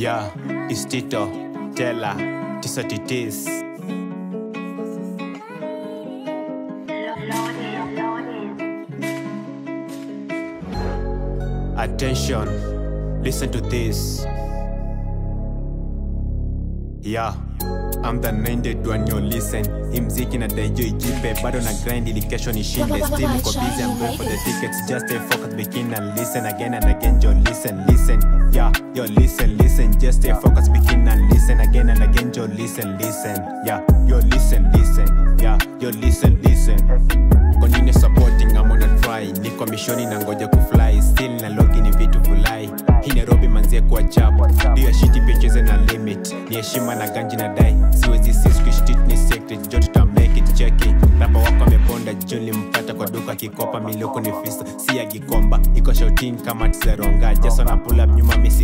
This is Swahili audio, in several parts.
Yeah, it's Tito, Tella, Tisa Titis. Attention, listen to this. Yeah, I'm the minded one you listen. Hii mziki na daijo ijipe bado na grind ili kesho nishinde. Still niko busy, I'm going for the tickets. Just stay focused, begin and listen again and again. Yo, listen, listen. Yeah, yo, listen, listen. Just stay Niko mishoni na ngoja kufly. Still na logi ni vitu fulai. Hii Nairobi manzie kuwa chap. Ndio shiti pia cheze na limit. Ni heshima na ganji na dai. Siwezi si squish it ni secret. Jo tuta make it cheki. Rapa wako ameponda Juli mpata kwa duka kikopa miloko ni fisa. Si ya gikomba. Iko shoutin kama tizaronga. Jason up nyuma misirudi.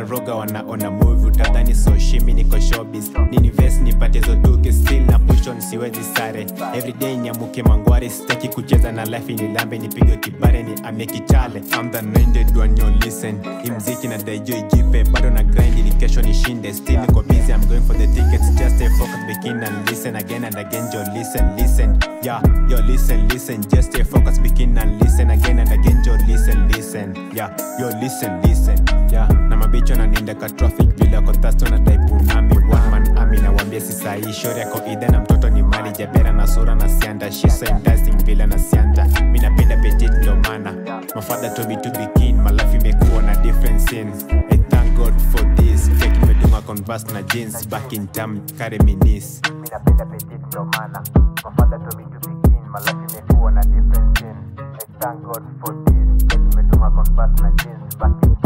Na roga wanaona movie. Utadhani so shimi niko showbiz. Nini vesi nipate zoduke. Still na push on siwezi sare. Everyday nyamuke mangware. Sitaki kucheza na life nilambe nipige kibare ni ame kichale. I'm the minded one you listen. Hii mziki na daijo ijipe. Bado na grind ili kesho nishinde. Still niko busy. I'm going for the tickets. Just stay focused. Begin and listen again and again. Yo listen, listen. Yeah, yo listen, listen. Just stay focused. Begin and listen again and again. Yo listen, listen. Yeah, yo listen, listen. Yeah, mabicho na ninde ka traffic bila ko thirst na type nami one man ami na wambia si sahi shori yako ida na mtoto ni mali. Jabera na sura na sianda she so enticing bila na sianda. Mi napenda petit ndo maana told me to be keen my life imekuwa na different scenes. I thank God for this. Fake nimedunga converse na jeans back in time me knees mi napenda petit ndo maana told me to be keen my life imekuwa na different scenes. I thank God for this. Fake nimedunga converse na jeans back in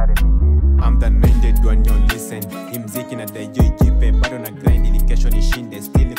I'm the minded one, you listen. Mziki na dayo ikipe, bado na grind ili kesho nishinde, still